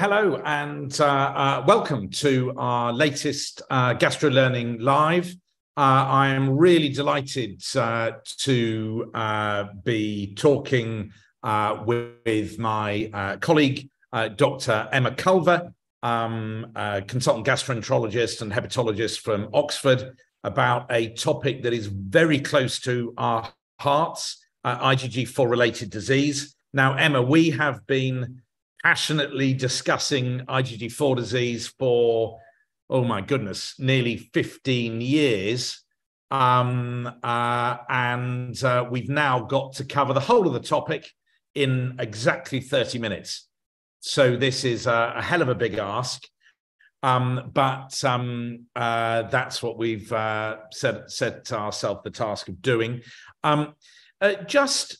Hello and uh, uh, welcome to our latest uh, Gastro Learning Live. Uh, I am really delighted uh, to uh, be talking with my colleague, Dr. Emma Culver, um, consultant gastroenterologist and hepatologist from Oxford, about a topic that is very close to our hearts, IgG4 related disease. Now, Emma, we have been passionately discussing IgG4 disease for, oh my goodness, nearly 15 years. Um, uh, and uh, we've now got to cover the whole of the topic in exactly 30 minutes. So this is a, a hell of a big ask. Um, but um, uh, that's what we've uh, set, set ourselves the task of doing. Um, uh, just,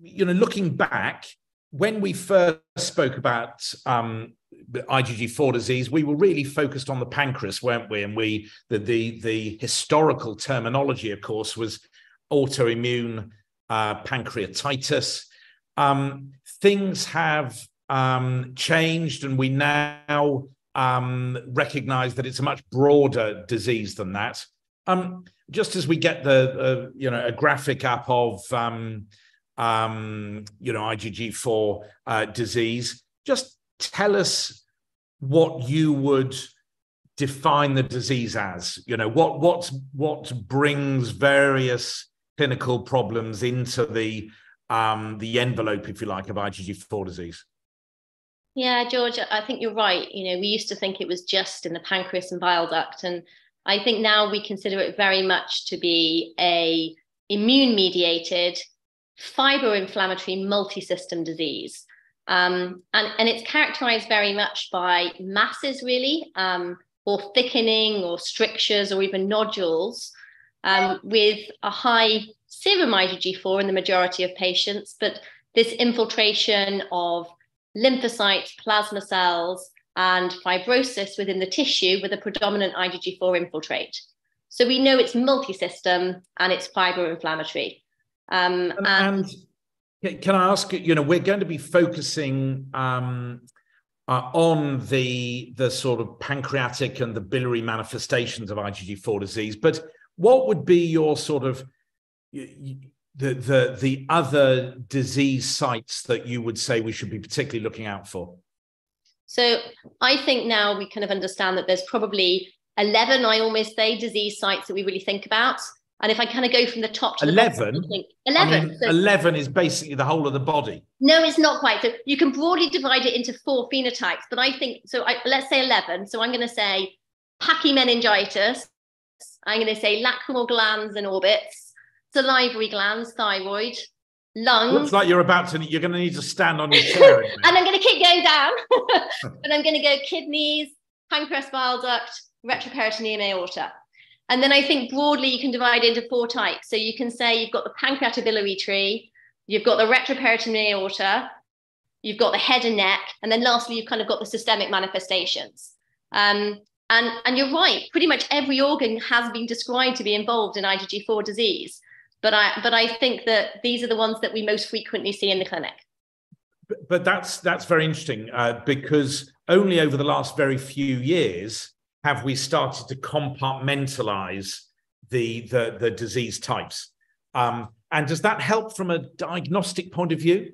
you know, looking back, when we first spoke about um, IgG4 disease, we were really focused on the pancreas, weren't we? And we the the, the historical terminology, of course, was autoimmune uh, pancreatitis. Um, things have um, changed, and we now um, recognize that it's a much broader disease than that. Um, just as we get the uh, you know a graphic up of um, you know, IgG4 uh, disease. Just tell us what you would define the disease as. You know, what what what brings various clinical problems into the um, the envelope, if you like, of IgG4 disease. Yeah, George, I think you're right. You know, we used to think it was just in the pancreas and bile duct, and I think now we consider it very much to be a immune mediated fibroinflammatory multi-system disease. Um, and, and it's characterized very much by masses, really, um, or thickening or strictures or even nodules um, with a high serum IgG4 in the majority of patients, but this infiltration of lymphocytes, plasma cells, and fibrosis within the tissue with a predominant IgG4 infiltrate. So we know it's multi-system and it's fibroinflammatory. Um, and, and, can I ask, you know, we're going to be focusing um, uh, on the the sort of pancreatic and the biliary manifestations of IgG4 disease, but what would be your sort of the the the other disease sites that you would say we should be particularly looking out for? So I think now we kind of understand that there's probably 11, I almost say, disease sites that we really think about. And if I kind of go from the top to 11, the bottom, 11. I mean, so, 11 is basically the whole of the body. No, it's not quite. So you can broadly divide it into four phenotypes, but I think so. I, let's say 11. So I'm going to say pachymeningitis. I'm going to say lacrimal glands and orbits, salivary glands, thyroid, lungs. Looks like you're about to, you're going to need to stand on your chair. and I'm going to keep going down. but I'm going to go kidneys, pancreas, bile duct, retroperitoneum, aorta. And then I think broadly you can divide into four types. So you can say you've got the pancreatobiliary tree, you've got the retroperitoneal aorta, you've got the head and neck, and then lastly you've kind of got the systemic manifestations. Um, and, and you're right, pretty much every organ has been described to be involved in IgG4 disease. But I, but I think that these are the ones that we most frequently see in the clinic. But, but that's that's very interesting uh, because only over the last very few years have we started to compartmentalize the the, the disease types? Um, and does that help from a diagnostic point of view?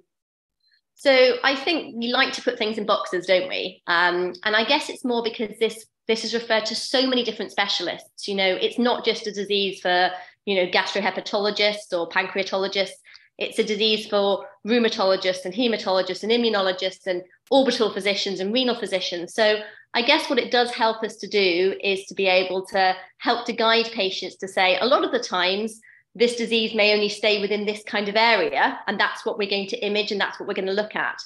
So I think we like to put things in boxes, don't we? Um, and I guess it's more because this this is referred to so many different specialists. You know, it's not just a disease for you know gastrohepatologists or pancreatologists. It's a disease for rheumatologists and hematologists and immunologists and orbital physicians and renal physicians. So I guess what it does help us to do is to be able to help to guide patients to say a lot of the times this disease may only stay within this kind of area, and that's what we're going to image and that's what we're going to look at.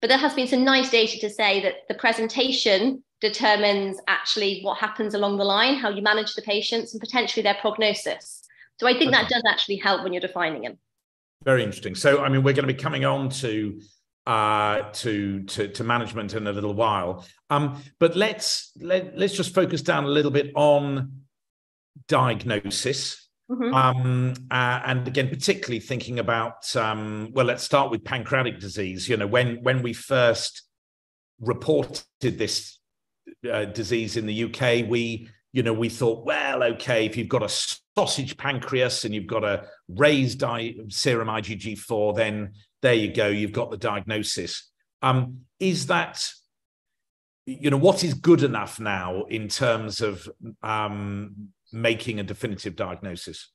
But there has been some nice data to say that the presentation determines actually what happens along the line, how you manage the patients, and potentially their prognosis. So I think okay. that does actually help when you're defining them. Very interesting. So, I mean, we're going to be coming on to uh, to, to, to management in a little while. Um, but let's let, let's just focus down a little bit on diagnosis. Mm-hmm. Um, uh, and again, particularly thinking about um, well, let's start with pancreatic disease. You know, when when we first reported this uh, disease in the UK, we you know we thought, well, okay, if you've got a sausage pancreas and you've got a raised serum IgG4, then there you go, you've got the diagnosis. Um, is that you know what is good enough now in terms of um, making a definitive diagnosis?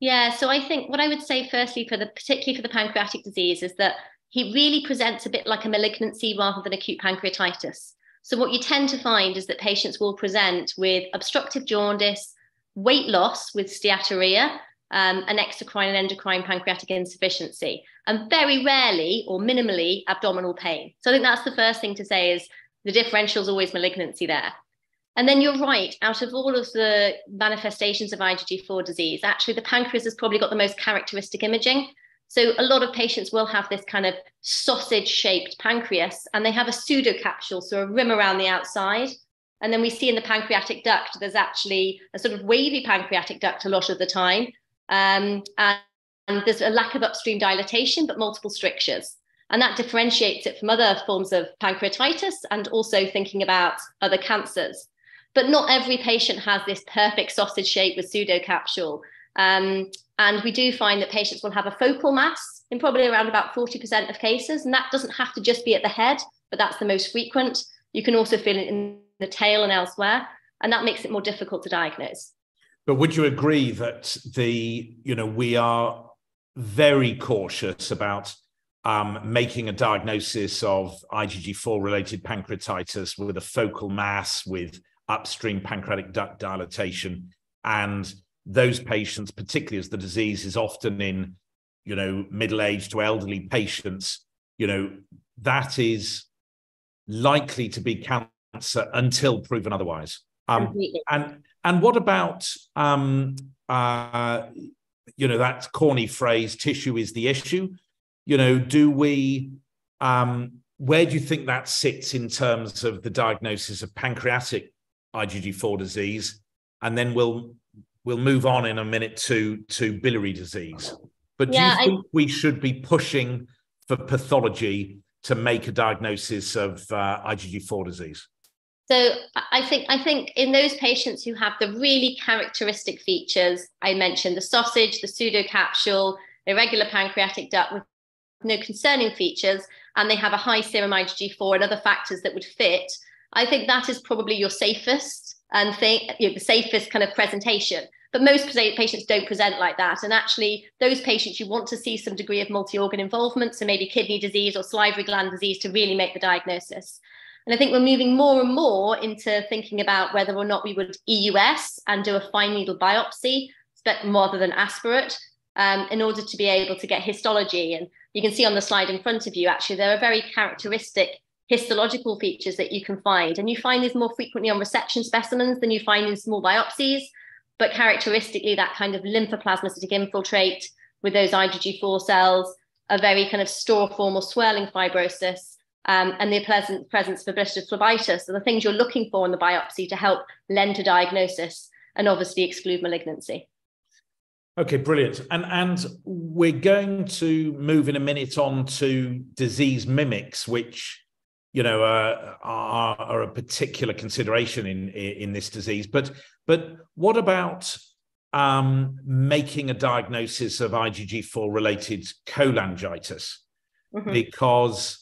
Yeah, so I think what I would say firstly for the particularly for the pancreatic disease is that he really presents a bit like a malignancy rather than acute pancreatitis. So what you tend to find is that patients will present with obstructive jaundice, weight loss with steatorrhea, um, and exocrine and endocrine pancreatic insufficiency, and very rarely or minimally abdominal pain. So I think that's the first thing to say is the differential is always malignancy there. And then you're right, out of all of the manifestations of IgG4 disease, actually the pancreas has probably got the most characteristic imaging. So a lot of patients will have this kind of sausage shaped pancreas and they have a pseudocapsule, so a rim around the outside. And then we see in the pancreatic duct, there's actually a sort of wavy pancreatic duct a lot of the time. Um, and, and there's a lack of upstream dilatation, but multiple strictures. And that differentiates it from other forms of pancreatitis and also thinking about other cancers. But not every patient has this perfect sausage shape with pseudocapsule. Um, and we do find that patients will have a focal mass in probably around about 40% of cases. And that doesn't have to just be at the head, but that's the most frequent. You can also feel it in the tail and elsewhere. And that makes it more difficult to diagnose. But would you agree that the, you know, we are very cautious about um, making a diagnosis of IgG4 related pancreatitis with a focal mass, with upstream pancreatic duct dilatation. And those patients, particularly as the disease is often in, you know, middle-aged to elderly patients, you know, that is likely to be cancer until proven otherwise. Um, and and what about um, uh, you know that corny phrase, "tissue is the issue"? You know, do we? Um, where do you think that sits in terms of the diagnosis of pancreatic IgG4 disease, and then we'll we'll move on in a minute to to biliary disease. But do yeah, you think I... we should be pushing for pathology to make a diagnosis of uh, IgG4 disease? So I think I think in those patients who have the really characteristic features I mentioned, the sausage, the pseudocapsule, irregular pancreatic duct with no concerning features, and they have a high serum IgG4 and other factors that would fit, I think that is probably your safest and you know, the safest kind of presentation. But most patients don't present like that. And actually, those patients, you want to see some degree of multi organ involvement, so maybe kidney disease or salivary gland disease to really make the diagnosis. And I think we're moving more and more into thinking about whether or not we would EUS and do a fine needle biopsy rather than aspirate um, in order to be able to get histology. And you can see on the slide in front of you, actually, there are very characteristic histological features that you can find. And you find these more frequently on resection specimens than you find in small biopsies. But characteristically, that kind of lymphoplasmacytic infiltrate with those IgG4 cells, a very kind of storiform or swirling fibrosis, um, and the present, presence of obliterative phlebitis are the things you're looking for in the biopsy to help lend to diagnosis and obviously exclude malignancy. Okay, brilliant. And and we're going to move in a minute on to disease mimics, which you know uh, are, are, a particular consideration in in this disease but but what about um, making a diagnosis of IgG4 related cholangitis mm-hmm. because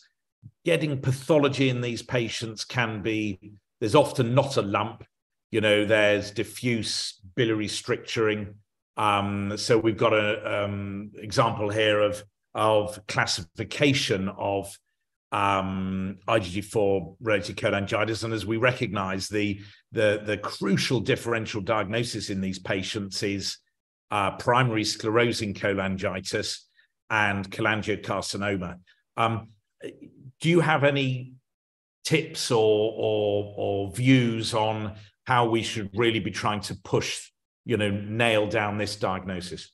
getting pathology in these patients can be there's often not a lump you know there's diffuse biliary stricturing um, so we've got an um, example here of of classification of um, IgG4 related cholangitis. And as we recognize, the, the, the crucial differential diagnosis in these patients is uh, primary sclerosing cholangitis and cholangiocarcinoma. Um, do you have any tips or, or, or views on how we should really be trying to push, you know, nail down this diagnosis?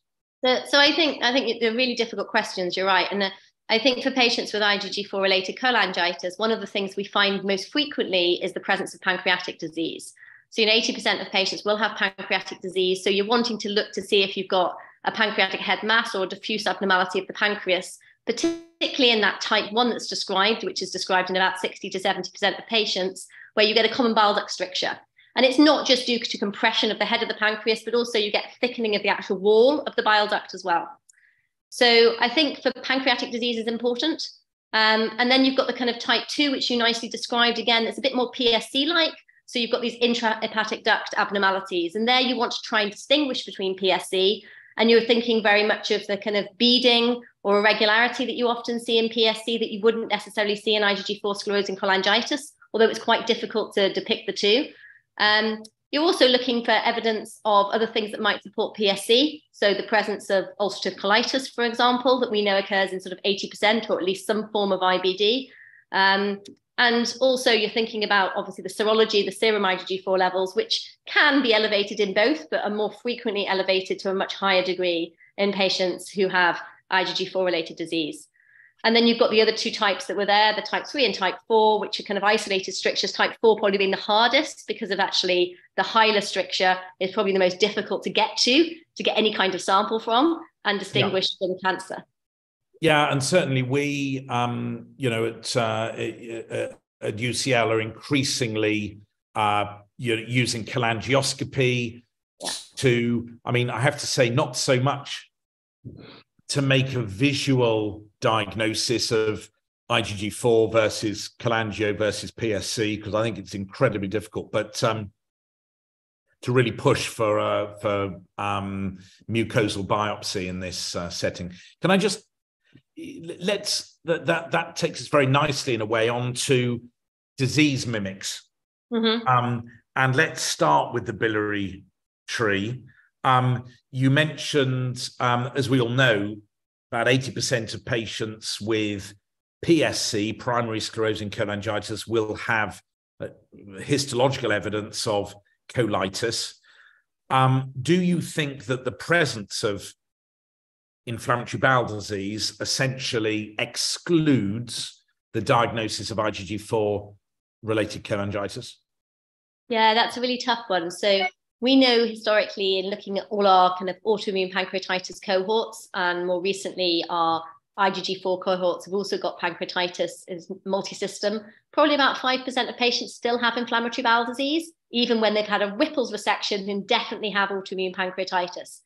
So, I think I think they're really difficult questions. You're right, and uh, I think for patients with IgG4 related cholangitis, one of the things we find most frequently is the presence of pancreatic disease. So, you know, 80% of patients will have pancreatic disease. So, you're wanting to look to see if you've got a pancreatic head mass or diffuse abnormality of the pancreas particularly in that type 1 that's described, which is described in about 60 to 70% of patients, where you get a common bile duct stricture. And it's not just due to compression of the head of the pancreas, but also you get thickening of the actual wall of the bile duct as well. So I think for pancreatic disease is important. Um, and then you've got the kind of type 2, which you nicely described again, it's a bit more PSC like. So you've got these intrahepatic duct abnormalities. And there you want to try and distinguish between PSC and you're thinking very much of the kind of beading or irregularity that you often see in PSC that you wouldn't necessarily see in IgG4 sclerosing cholangitis, although it's quite difficult to depict the two. Um, you're also looking for evidence of other things that might support PSC. So the presence of ulcerative colitis, for example, that we know occurs in sort of 80% or at least some form of IBD. Um, and also you're thinking about obviously the serology, the serum IgG4 levels, which can be elevated in both, but are more frequently elevated to a much higher degree in patients who have IgG4 related disease. And then you've got the other two types that were there, the type 3 and type 4, which are kind of isolated strictures. Type 4 probably being the hardest because of actually the hilar stricture is probably the most difficult to get to, to get any kind of sample from and distinguish yeah. from cancer. Yeah, and certainly we, um, you know, at, uh, at UCL are increasingly uh, using cholangioscopy to, I mean, I have to say, not so much to make a visual diagnosis of IgG4 versus cholangio versus PSC because I think it's incredibly difficult. But um, to really push for uh, for um, mucosal biopsy in this uh, setting, can I just let's that that that takes us very nicely in a way onto disease mimics, mm-hmm. um, and let's start with the biliary tree. Um, you mentioned, um, as we all know, about 80% of patients with PSC, primary sclerosing cholangitis, will have uh, histological evidence of colitis. Um, do you think that the presence of inflammatory bowel disease essentially excludes the diagnosis of IgG4 related cholangitis? Yeah, that's a really tough one. So we know historically in looking at all our kind of autoimmune pancreatitis cohorts and more recently our IgG4 cohorts have also got pancreatitis as multi-system. Probably about 5% of patients still have inflammatory bowel disease, even when they've had a Whipple's resection and definitely have autoimmune pancreatitis.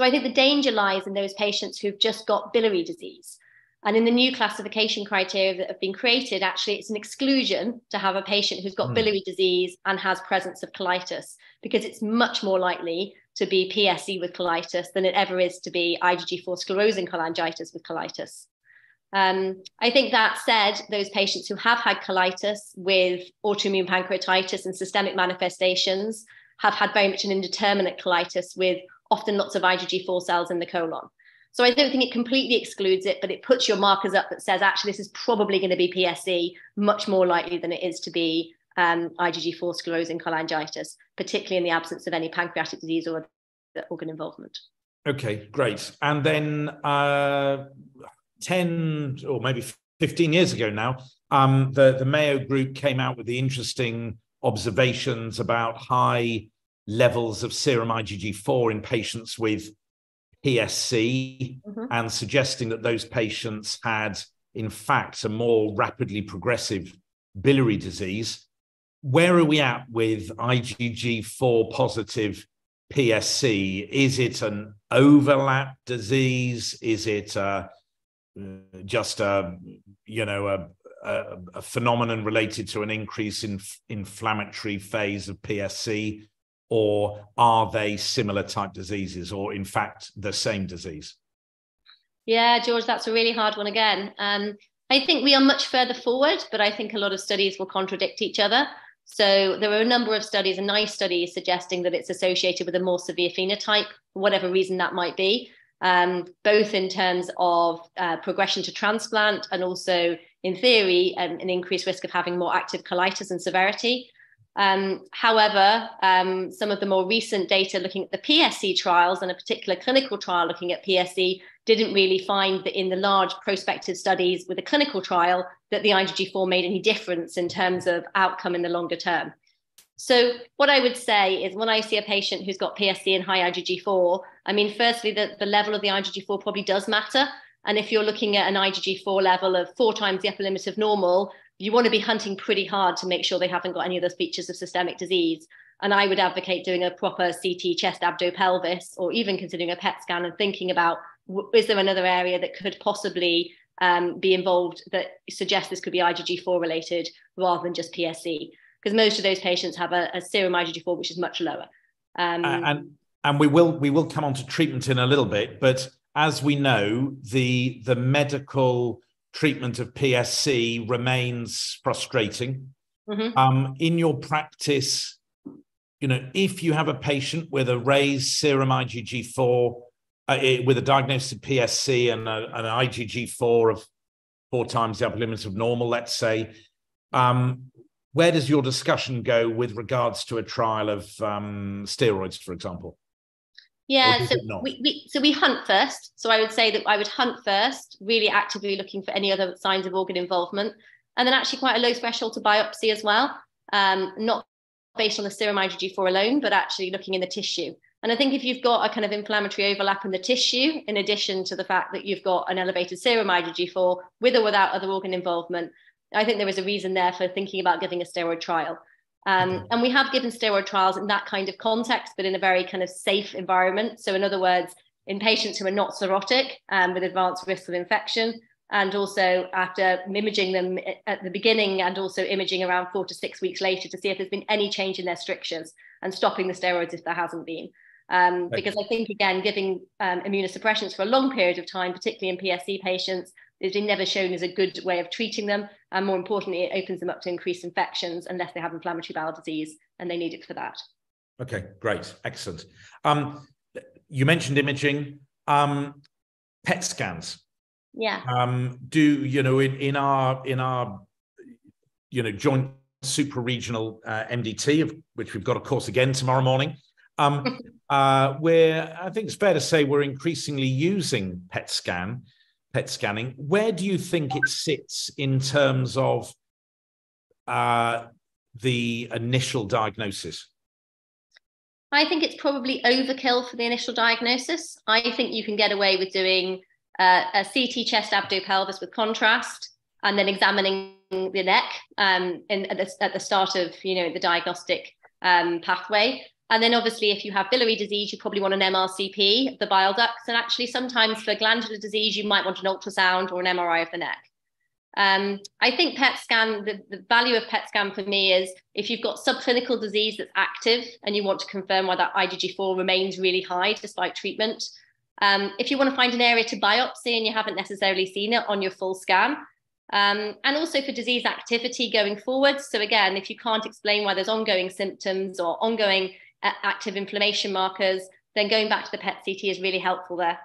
So I think the danger lies in those patients who've just got biliary disease. And in the new classification criteria that have been created, actually, it's an exclusion to have a patient who's got mm. biliary disease and has presence of colitis, because it's much more likely to be PSC with colitis than it ever is to be IgG4 sclerosing cholangitis with colitis. Um, I think that said, those patients who have had colitis with autoimmune pancreatitis and systemic manifestations have had very much an indeterminate colitis with often lots of IgG4 cells in the colon. So I don't think it completely excludes it, but it puts your markers up that says actually this is probably going to be PSC much more likely than it is to be um, IgG4 sclerosing cholangitis, particularly in the absence of any pancreatic disease or organ involvement. Okay, great. And then uh, 10 or maybe 15 years ago now, um, the, the Mayo group came out with the interesting observations about high levels of serum IgG4 in patients with PSC mm-hmm. and suggesting that those patients had, in fact, a more rapidly progressive biliary disease. Where are we at with IgG4 positive PSC? Is it an overlap disease? Is it uh, just a, you know, a, a, a phenomenon related to an increase in inflammatory phase of PSC? Or are they similar type diseases or in fact the same disease? Yeah george that's a really hard one again. Um, i think we are much further forward but i think a lot of studies will contradict each other. So there are a number of studies and nice studies suggesting that it's associated with a more severe phenotype for whatever reason that might be um, both in terms of uh, progression to transplant and also in theory um, an increased risk of having more active colitis and severity um, however, um, some of the more recent data looking at the PSC trials and a particular clinical trial looking at PSC didn't really find that in the large prospective studies with a clinical trial that the IgG4 made any difference in terms of outcome in the longer term. So what I would say is when I see a patient who's got PSC and high IgG4, I mean, firstly, the, the level of the IgG4 probably does matter. And if you're looking at an IgG4 level of four times the upper limit of normal, you want to be hunting pretty hard to make sure they haven't got any other features of systemic disease. And I would advocate doing a proper CT chest abdo pelvis or even considering a PET scan and thinking about is there another area that could possibly um, be involved that suggests this could be IgG4 related rather than just PSC? Because most of those patients have a, a serum IgG4 which is much lower. Um, and and we will we will come on to treatment in a little bit, but as we know, the the medical treatment of PSC remains frustrating. Mm-hmm. Um, in your practice, you know, if you have a patient with a raised serum IgG4, uh, with a diagnosis of PSC and a, an IgG4 of four times the upper limit of normal, let's say, um, where does your discussion go with regards to a trial of um, steroids, for example? Yeah, so we, we so we hunt first. So I would say that I would hunt first, really actively looking for any other signs of organ involvement, and then actually quite a low threshold to biopsy as well. Um, not based on the serum IgG4 alone, but actually looking in the tissue. And I think if you've got a kind of inflammatory overlap in the tissue, in addition to the fact that you've got an elevated serum IgG4 with or without other organ involvement, I think there is a reason there for thinking about giving a steroid trial. Um, and we have given steroid trials in that kind of context, but in a very kind of safe environment. So, in other words, in patients who are not cirrhotic um, with advanced risk of infection, and also after imaging them at the beginning and also imaging around four to six weeks later to see if there's been any change in their strictures and stopping the steroids if there hasn't been. Um, because I think, again, giving um, immunosuppressions for a long period of time, particularly in PSC patients, is never shown as a good way of treating them. And more importantly, it opens them up to increased infections unless they have inflammatory bowel disease and they need it for that. Okay, great, excellent. Um, you mentioned imaging, um, PET scans. Yeah. Um, do you know in, in our in our you know joint super regional uh, MDT, of which we've got a course again tomorrow morning. Um, uh, where I think it's fair to say we're increasingly using PET scan PET scanning. Where do you think it sits in terms of uh, the initial diagnosis? I think it's probably overkill for the initial diagnosis. I think you can get away with doing uh, a CT chest abdo pelvis with contrast and then examining the neck um, in, at, the, at the start of you know the diagnostic um, pathway and then obviously, if you have biliary disease, you probably want an MRCP of the bile ducts. And actually, sometimes for glandular disease, you might want an ultrasound or an MRI of the neck. Um, I think PET scan, the, the value of PET scan for me is if you've got subclinical disease that's active and you want to confirm why that IgG4 remains really high despite treatment. Um, if you want to find an area to biopsy and you haven't necessarily seen it on your full scan, um, and also for disease activity going forward. So again, if you can't explain why there's ongoing symptoms or ongoing active inflammation markers, then going back to the PET CT is really helpful there.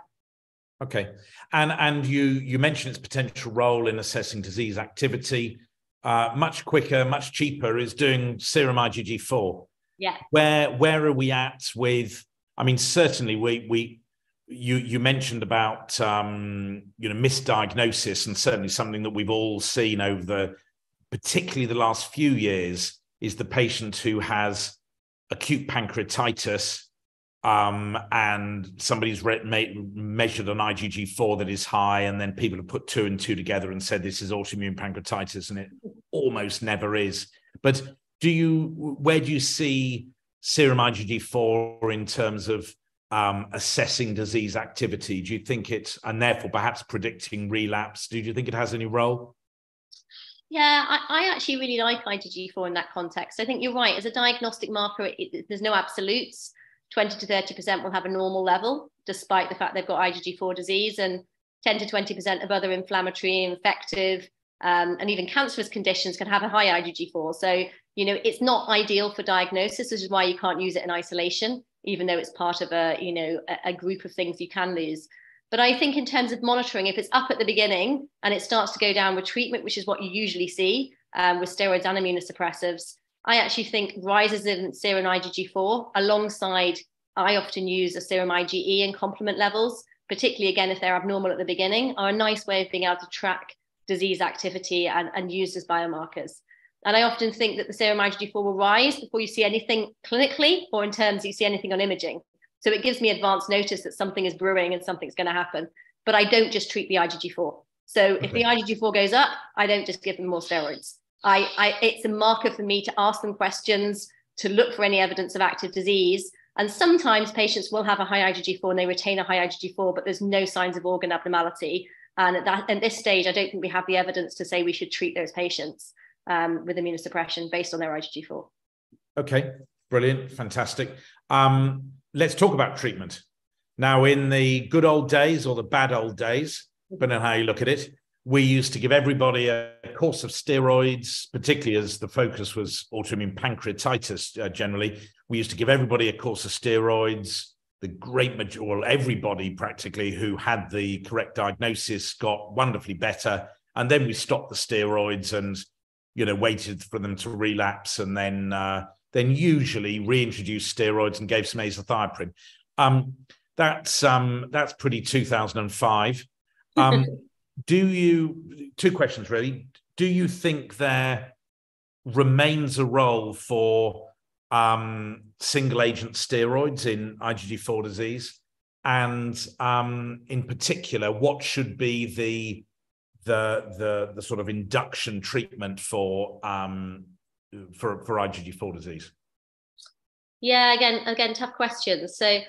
Okay, and and you you mentioned its potential role in assessing disease activity. Uh, much quicker, much cheaper is doing serum IgG4. Yeah. Where where are we at with? I mean, certainly we we you you mentioned about um, you know misdiagnosis and certainly something that we've all seen over the particularly the last few years is the patient who has acute pancreatitis um, and somebody's re- measured an IgG4 that is high, and then people have put two and two together and said this is autoimmune pancreatitis, and it almost never is. But do you, where do you see serum IgG4 in terms of um, assessing disease activity? Do you think it's, and therefore perhaps predicting relapse? Do you think it has any role? Yeah, I, I, actually really like IgG4 in that context. I think you're right. As a diagnostic marker, it, it, there's no absolutes. 20 to 30% will have a normal level, despite the fact they've got IgG4 disease, and 10 to 20% of other inflammatory, infective, um, and even cancerous conditions can have a high IgG4. So, you know, it's not ideal for diagnosis, which is why you can't use it in isolation, even though it's part of a, you know, a, a group of things you can lose. But I think in terms of monitoring, if it's up at the beginning and it starts to go down with treatment, which is what you usually see um, with steroids and immunosuppressives, I actually think rises in serum IgG4 alongside, I often use a serum IgE and complement levels, particularly again if they're abnormal at the beginning, are a nice way of being able to track disease activity and, and use as biomarkers. And I often think that the serum IgG4 will rise before you see anything clinically or in terms you see anything on imaging. So it gives me advance notice that something is brewing and something's going to happen. but I don't just treat the IgG4. So okay. if the IgG4 goes up, I don't just give them more steroids. I, I, it's a marker for me to ask them questions, to look for any evidence of active disease. And sometimes patients will have a high IgG4 and they retain a high IgG4, but there's no signs of organ abnormality. And at, that, at this stage, I don't think we have the evidence to say we should treat those patients um, with immunosuppression based on their IgG4. Okay, brilliant, fantastic. Um, let's talk about treatment. Now, in the good old days or the bad old days, depending on how you look at it, we used to give everybody a course of steroids, particularly as the focus was autoimmune pancreatitis uh, generally. We used to give everybody a course of steroids. The great majority, well, everybody practically who had the correct diagnosis got wonderfully better. And then we stopped the steroids and, you know, waited for them to relapse and then, uh, then usually reintroduced steroids and gave some azathioprine. Um, that's um, that's pretty 2005. Um, do you two questions really? Do you think there remains a role for um, single agent steroids in IgG4 disease? And um, in particular, what should be the the the the sort of induction treatment for um, for for IgG4 disease? Yeah, again, again, tough questions. So,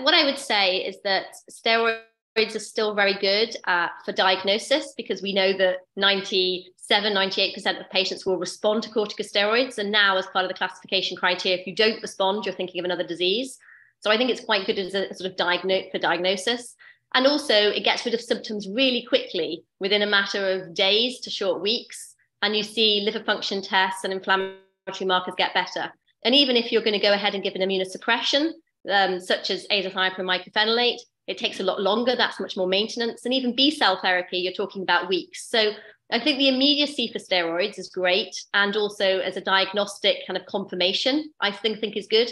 what I would say is that steroids are still very good uh, for diagnosis because we know that 97, 98% of patients will respond to corticosteroids. And now, as part of the classification criteria, if you don't respond, you're thinking of another disease. So I think it's quite good as a sort of diagnose for diagnosis. And also, it gets rid of symptoms really quickly within a matter of days to short weeks. And you see liver function tests and inflammatory markers get better. And even if you're going to go ahead and give an immunosuppression, um, such as azathioprine mycophenolate, it takes a lot longer. That's much more maintenance. And even B cell therapy, you're talking about weeks. So I think the immediacy for steroids is great. And also as a diagnostic kind of confirmation, I think, think is good.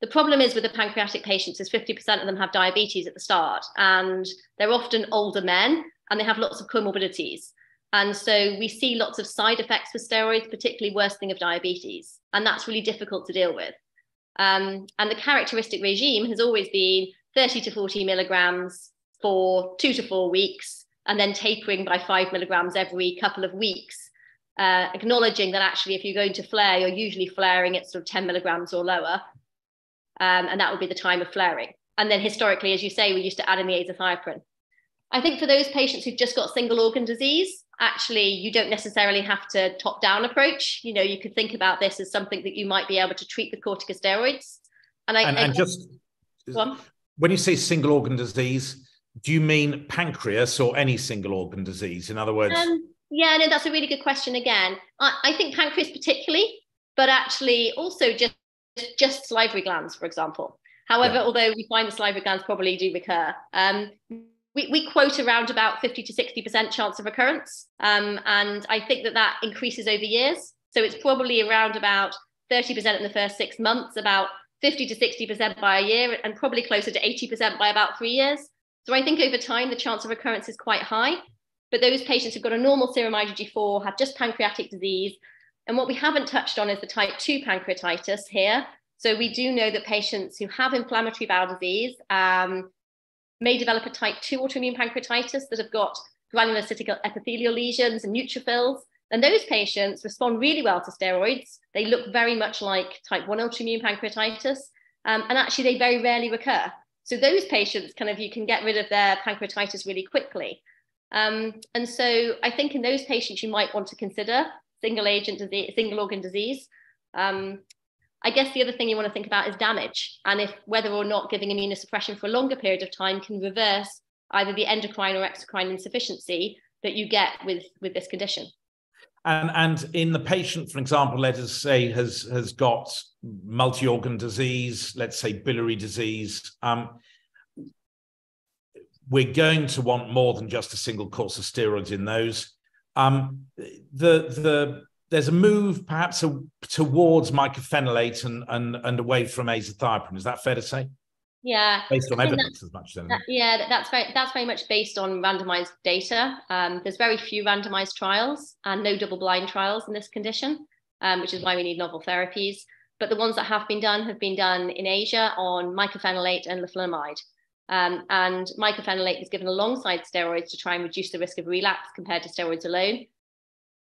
The problem is with the pancreatic patients is 50% of them have diabetes at the start and they're often older men and they have lots of comorbidities. And so we see lots of side effects with steroids, particularly worsening of diabetes. And that's really difficult to deal with. Um, and the characteristic regime has always been 30 to 40 milligrams for two to four weeks, and then tapering by five milligrams every couple of weeks, uh, acknowledging that actually, if you're going to flare, you're usually flaring at sort of 10 milligrams or lower. Um, and that would be the time of flaring. And then historically, as you say, we used to add in the azathioprine. I think for those patients who've just got single organ disease, actually, you don't necessarily have to top down approach. You know, you could think about this as something that you might be able to treat with corticosteroids. And I and, and just when you say single organ disease, do you mean pancreas or any single organ disease? In other words, um, yeah, no, that's a really good question. Again, I, I think pancreas particularly, but actually also just just salivary glands, for example. However, yeah. although we find the salivary glands probably do recur, um, we, we quote around about 50 to 60% chance of recurrence. Um, and I think that that increases over years. So it's probably around about 30% in the first six months, about 50 to 60% by a year, and probably closer to 80% by about three years. So I think over time, the chance of recurrence is quite high. But those patients who've got a normal serum IgG4 have just pancreatic disease. And what we haven't touched on is the type 2 pancreatitis here. So we do know that patients who have inflammatory bowel disease um, may develop a type 2 autoimmune pancreatitis that have got granulocytic epithelial lesions and neutrophils. And those patients respond really well to steroids. They look very much like type 1 autoimmune pancreatitis. Um, and actually, they very rarely recur. So those patients kind of you can get rid of their pancreatitis really quickly. Um, and so I think in those patients, you might want to consider single agent disease, single organ disease. Um, I guess the other thing you want to think about is damage and if whether or not giving immunosuppression for a longer period of time can reverse either the endocrine or exocrine insufficiency that you get with, with this condition. And and in the patient, for example, let us say has has got multi-organ disease, let's say biliary disease. Um, we're going to want more than just a single course of steroids in those. Um, the the there's a move perhaps a, towards mycophenolate and, and and away from azathioprine. Is that fair to say? Yeah, based on evidence as much. Then, that, yeah, that's very that's very much based on randomized data. Um, there's very few randomized trials and no double-blind trials in this condition, um, which is why we need novel therapies. But the ones that have been done have been done in Asia on mycophenolate and leflunomide. Um, and mycophenolate is given alongside steroids to try and reduce the risk of relapse compared to steroids alone.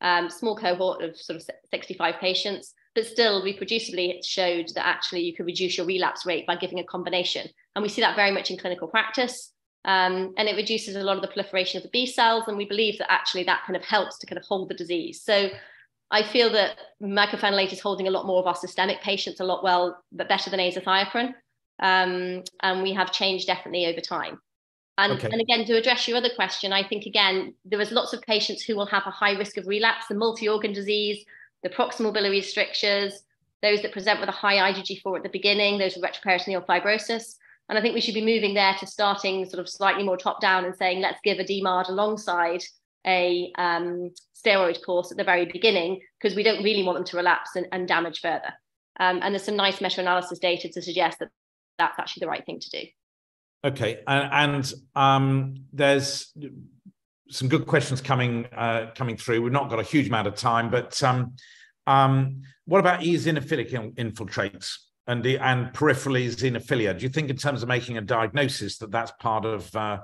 Um, small cohort of sort of 65 patients, but still reproducibly it showed that actually you could reduce your relapse rate by giving a combination. And we see that very much in clinical practice. Um, and it reduces a lot of the proliferation of the B cells. And we believe that actually that kind of helps to kind of hold the disease. So I feel that mycophenolate is holding a lot more of our systemic patients a lot well, but better than azathioprine. Um, and we have changed definitely over time. And, okay. and again, to address your other question, I think again, there is lots of patients who will have a high risk of relapse, the multi-organ disease, the proximal biliary strictures, those that present with a high IgG4 at the beginning, those with retroperitoneal fibrosis. And I think we should be moving there to starting sort of slightly more top down and saying, let's give a DMARD alongside a um, steroid course at the very beginning, because we don't really want them to relapse and, and damage further. Um, and there's some nice meta-analysis data to suggest that that's actually the right thing to do. Okay, and, and um, there's some good questions coming uh, coming through. We've not got a huge amount of time, but um, um, what about eosinophilic infiltrates and the, and peripheral eosinophilia? Do you think, in terms of making a diagnosis, that that's part of uh,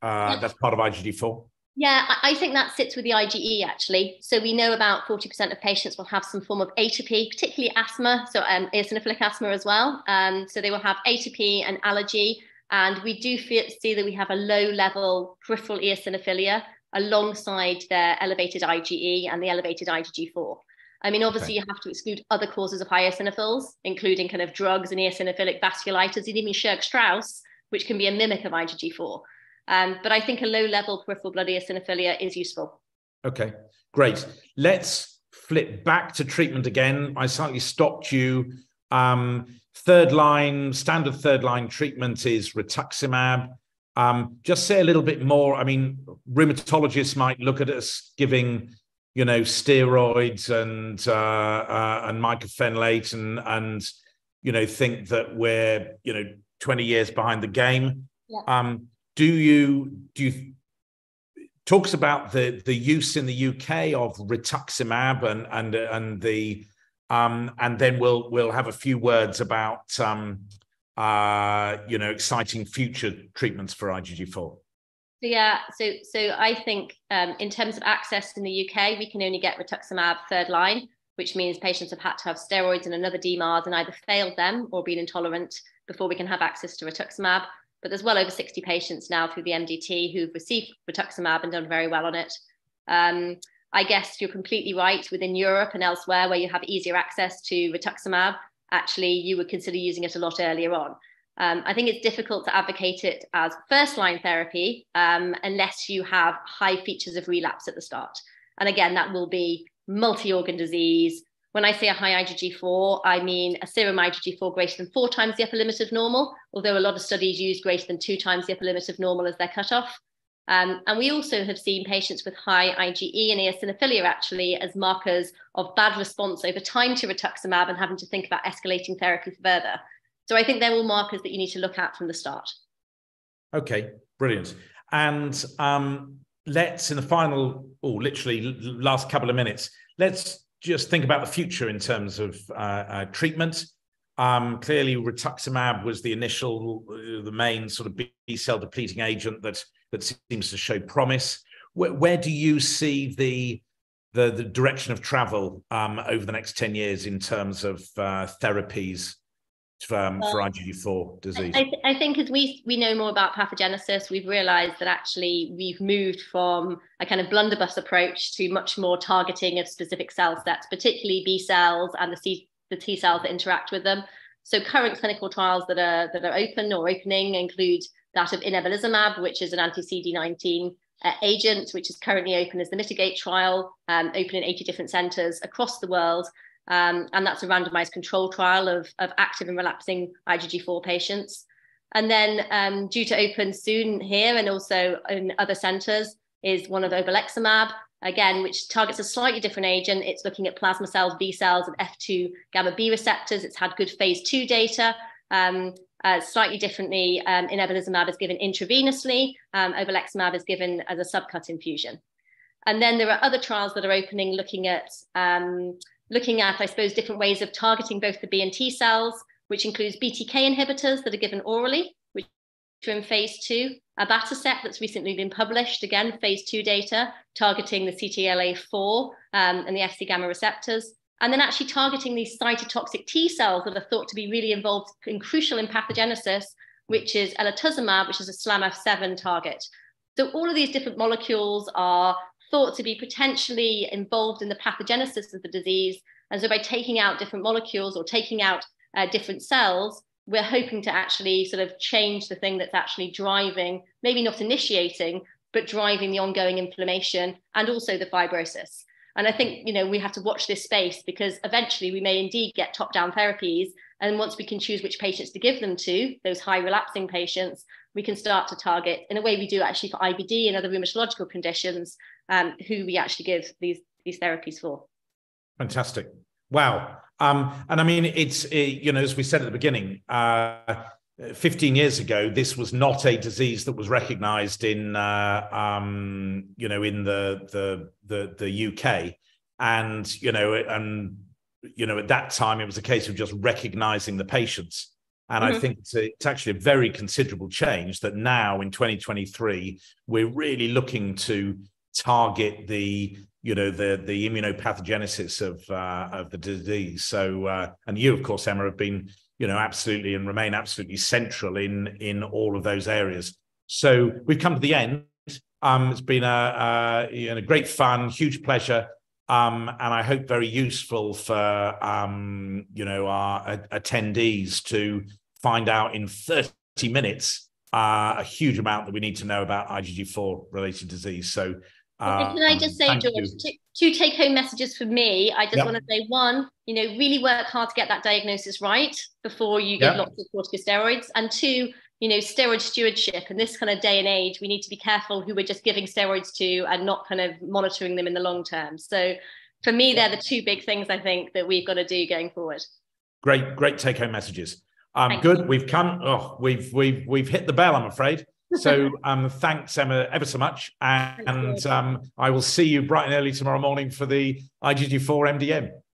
uh, that's part of IgG four? Yeah, I think that sits with the IgE actually. So we know about 40% of patients will have some form of atopy, particularly asthma, so um, eosinophilic asthma as well. Um, so they will have atopy and allergy. And we do feel, see that we have a low level peripheral eosinophilia alongside their elevated IgE and the elevated IgG4. I mean, obviously, okay. you have to exclude other causes of high eosinophils, including kind of drugs and eosinophilic vasculitis, and even Churg Strauss, which can be a mimic of IgG4. Um, but I think a low level peripheral blood eosinophilia is useful. Okay, great. Let's flip back to treatment again. I slightly stopped you. Um, third line, standard third line treatment is rituximab. Um, just say a little bit more. I mean, rheumatologists might look at us giving, you know, steroids and uh, uh, and mycophenolate and and you know think that we're you know 20 years behind the game. Yeah. Um, do you do you talks about the the use in the UK of rituximab and and and the um, and then we'll we'll have a few words about um, uh, you know exciting future treatments for IgG4. Yeah, so so I think um, in terms of access in the UK, we can only get rituximab third line, which means patients have had to have steroids and another DMARD and either failed them or been intolerant before we can have access to rituximab. But there's well over 60 patients now through the MDT who've received rituximab and done very well on it. Um, I guess you're completely right. Within Europe and elsewhere, where you have easier access to rituximab, actually you would consider using it a lot earlier on. Um, I think it's difficult to advocate it as first line therapy um, unless you have high features of relapse at the start. And again, that will be multi organ disease, when I say a high IgG4, I mean a serum IgG4 greater than four times the upper limit of normal, although a lot of studies use greater than two times the upper limit of normal as their cutoff. Um, and we also have seen patients with high IgE and eosinophilia actually as markers of bad response over time to rituximab and having to think about escalating therapy further. So I think they're all markers that you need to look at from the start. Okay, brilliant. And um, let's, in the final, or oh, literally last couple of minutes, let's just think about the future in terms of uh, uh, treatment. Um, clearly, rituximab was the initial, uh, the main sort of B cell depleting agent that that seems to show promise. Where, where do you see the the, the direction of travel um, over the next ten years in terms of uh, therapies um, for IgG4 disease? I, th- I, think as we we know more about pathogenesis, we've realised that actually we've moved from a kind of blunderbuss approach to much more targeting of specific cell sets, particularly B cells and the C, the T cells that interact with them. So current clinical trials that are that are open or opening include that of inebilizumab, which is an anti-CD19 uh, agent, which is currently open as the Mitigate trial, um, open in 80 different centres across the world. Um, and that's a randomized control trial of, of active and relapsing IgG4 patients. And then um, due to open soon here and also in other centers is one of obexelimab, again, which targets a slightly different agent. It's looking at plasma cells, B cells, and F2 gamma B receptors. It's had good phase two data. Um, uh, slightly differently, um, inebilizumab is given intravenously. Um, obexelimab is given as a subcut infusion. And then there are other trials that are opening looking at um, looking at, I suppose, different ways of targeting both the B and T cells, which includes BTK inhibitors that are given orally, which are in phase two, A abatacept that's recently been published, again, phase two data, targeting the CTLA4 um, and the Fc gamma receptors, and then actually targeting these cytotoxic T cells that are thought to be really involved in crucial in pathogenesis, which is elotuzumab, which is a SLAMF7 target. So all of these different molecules are thought to be potentially involved in the pathogenesis of the disease. And so by taking out different molecules or taking out uh, different cells, we're hoping to actually sort of change the thing that's actually driving, maybe not initiating, but driving the ongoing inflammation and also the fibrosis. And I think, you know, we have to watch this space because eventually we may indeed get top down therapies. And once we can choose which patients to give them to, those high relapsing patients, we can start to target in a way we do actually for IBD and other rheumatological conditions, um, who we actually give these, these therapies for. Fantastic. Wow. Um, and I mean, it's, it, you know, as we said at the beginning, uh, 15 years ago, this was not a disease that was recognized in, uh, um, you know, in the, the, the, the UK. And, you know, and, you know, at that time, it was a case of just recognizing the patients. And mm-hmm. I think it's, a, it's, actually a very considerable change that now in 2023, we're really looking to target the you know the the immunopathogenesis of uh, of the disease. So uh, and you, of course, Emma, have been you know absolutely and remain absolutely central in in all of those areas. So we've come to the end. Um, it's been a, a, you know, great fun, huge pleasure, um, and I hope very useful for um, you know our attendees to find out in thirty minutes uh, a huge amount that we need to know about IgG4 related disease. So uh, can I just say, George, two, two, take home messages for me. I just yep. want to say one, you know, really work hard to get that diagnosis right before you get yep. lots of corticosteroids. And two, you know, steroid stewardship in this kind of day and age, we need to be careful who we're just giving steroids to and not kind of monitoring them in the long term. So for me, they're the two big things I think that we've got to do going forward. Great, great take home messages. Um, good. You. We've come. Oh, we've we've we've hit the bell. I'm afraid. So um, thanks, Emma, ever so much. And um, I will see you bright and early tomorrow morning for the IgG4 MDM.